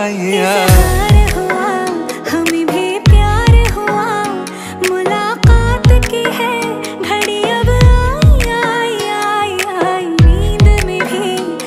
yeah.